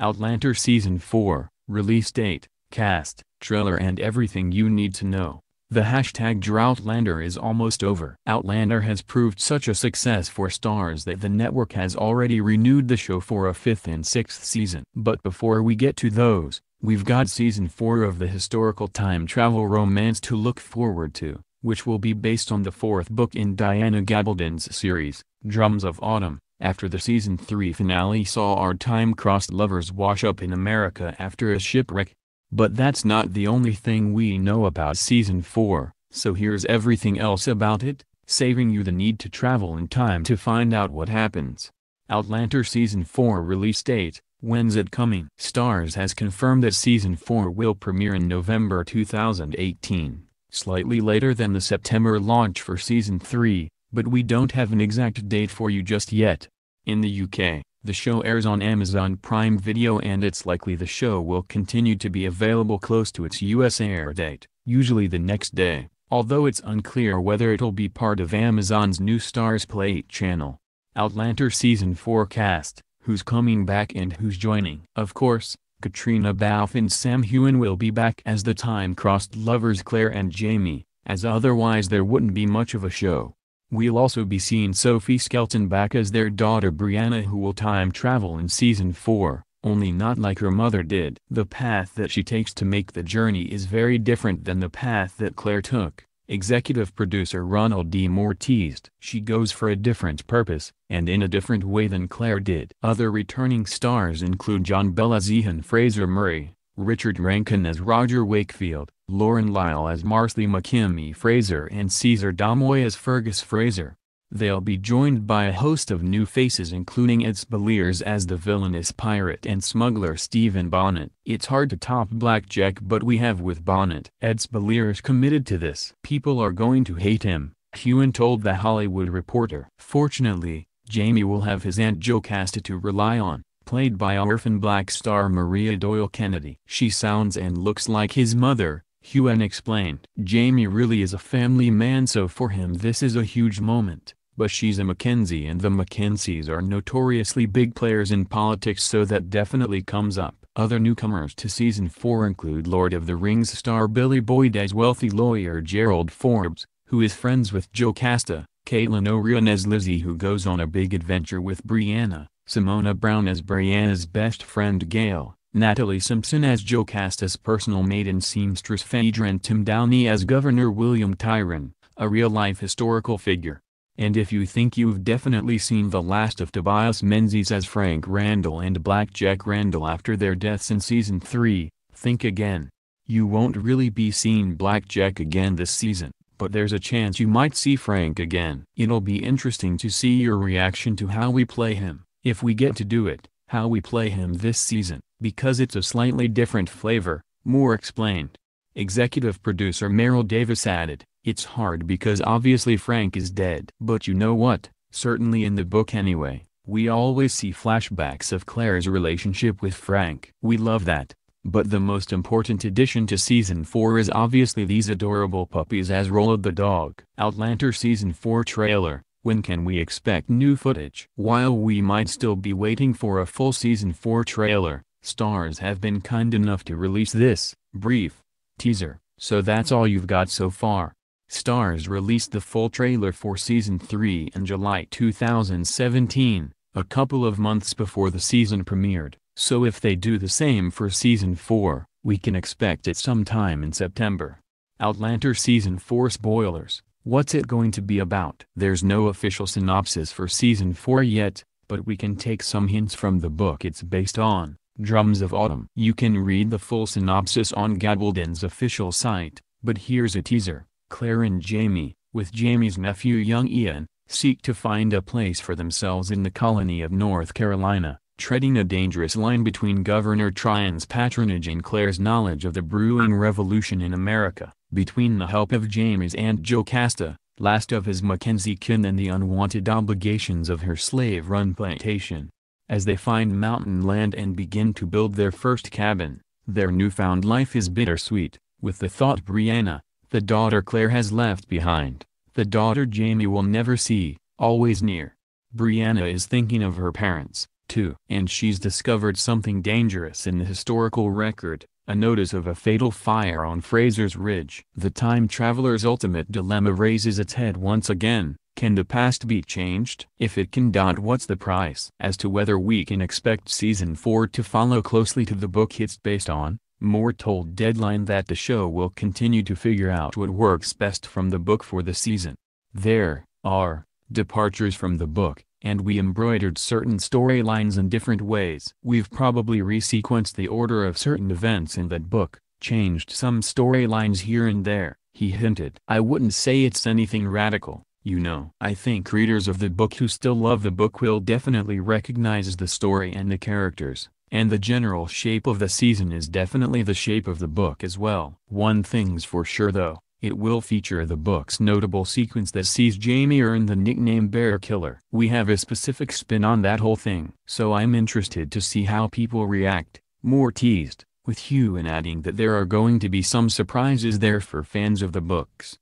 Outlander Season 4, release date, cast, trailer and everything you need to know. The hashtag Droughtlander is almost over. Outlander has proved such a success for Starz that the network has already renewed the show for a fifth and sixth season. But before we get to those, we've got season 4 of the historical time travel romance to look forward to, which will be based on the fourth book in Diana Gabaldon's series, Drums of Autumn. After the season 3 finale saw our time-crossed lovers wash up in America after a shipwreck, but that's not the only thing we know about Season 4, so here's everything else about it, saving you the need to travel in time to find out what happens. Outlander Season 4 release date, when's it coming? Starz has confirmed that Season 4 will premiere in November 2018, slightly later than the September launch for Season 3, but we don't have an exact date for you just yet. In the UK, the show airs on Amazon Prime Video and it's likely the show will continue to be available close to its US air date, usually the next day, although it's unclear whether it'll be part of Amazon's new Starz Play channel. Outlander Season 4 cast, who's coming back and who's joining. Of course, Caitriona Balfe and Sam Heughan will be back as the time-crossed lovers Claire and Jamie, as otherwise there wouldn't be much of a show. We'll also be seeing Sophie Skelton back as their daughter Brianna who will time travel in season 4, only not like her mother did. The path that she takes to make the journey is very different than the path that Claire took, executive producer Ronald D. Moore teased. She goes for a different purpose, and in a different way than Claire did. Other returning stars include John Bella Fraser Murray, Richard Rankin as Roger Wakefield, Lauren Lyle as Marcy MacKimmie Fraser and César Domboy as Fergus Fraser. They'll be joined by a host of new faces including Ed Speleers as the villainous pirate and smuggler Stephen Bonnet. It's hard to top Blackjack but we have with Bonnet. Ed Speleers committed to this. People are going to hate him, Heughan told The Hollywood Reporter. Fortunately, Jamie will have his Aunt Jocasta to rely on, played by orphan black star Maria Doyle Kennedy. She sounds and looks like his mother, Heughan explained. Jamie really is a family man so for him this is a huge moment, but she's a Mackenzie and the Mackenzies are notoriously big players in politics so that definitely comes up. Other newcomers to season 4 include Lord of the Rings star Billy Boyd as wealthy lawyer Gerald Forbes, who is friends with Jocasta, Caitlin O'Ryan as Lizzie who goes on a big adventure with Brianna, Simona Brown as Brianna's best friend Gail, Natalie Simpson as Jocasta's personal maid and seamstress Phaedra and Tim Downie as Governor William Tryon, a real-life historical figure. And if you think you've definitely seen the last of Tobias Menzies as Frank Randall and Blackjack Randall after their deaths in season 3, think again. You won't really be seeing Blackjack again this season, but there's a chance you might see Frank again. It'll be interesting to see your reaction to how we play him, if we get to do it, how we play him this season because it's a slightly different flavor, Moore explained. Executive producer Maril Davis added, It's hard because obviously Frank is dead. But you know what, certainly in the book anyway, we always see flashbacks of Claire's relationship with Frank. We love that. But the most important addition to Season 4 is obviously these adorable puppies as Rollo the dog. Outlander Season 4 trailer, when can we expect new footage? While we might still be waiting for a full Season 4 trailer, Starz have been kind enough to release this, brief, teaser, so that's all you've got so far. Starz released the full trailer for Season 3 in July 2017, a couple of months before the season premiered, so if they do the same for Season 4, we can expect it sometime in September. Outlander Season 4 spoilers, what's it going to be about? There's no official synopsis for Season 4 yet, but we can take some hints from the book it's based on. Drums of Autumn. You can read the full synopsis on Gabaldon's official site, but here's a teaser. Claire and Jamie, with Jamie's nephew young Ian, seek to find a place for themselves in the colony of North Carolina, treading a dangerous line between Governor Tryon's patronage and Claire's knowledge of the brewing revolution in America, between the help of Jamie's Aunt Jocasta, last of his Mackenzie kin and the unwanted obligations of her slave-run plantation. As they find mountain land and begin to build their first cabin, their newfound life is bittersweet, with the thought Brianna, the daughter Claire has left behind, the daughter Jamie will never see, always near. Brianna is thinking of her parents, too. And she's discovered something dangerous in the historical record, a notice of a fatal fire on Fraser's Ridge. The time traveler's ultimate dilemma raises its head once again, can the past be changed? If it can. dot. What's the price? As to whether we can expect season 4 to follow closely to the book it's based on, Moore told Deadline that the show will continue to figure out what works best from the book for the season. There are departures from the book, and we embroidered certain storylines in different ways. We've probably resequenced the order of certain events in that book, changed some storylines here and there, he hinted. I wouldn't say it's anything radical, you know. I think readers of the book who still love the book will definitely recognize the story and the characters, and the general shape of the season is definitely the shape of the book as well. One thing's for sure though, it will feature the book's notable sequence that sees Jamie earn the nickname Bear Killer. We have a specific spin on that whole thing. So I'm interested to see how people react, Moore teased, with Heughan adding that there are going to be some surprises there for fans of the books.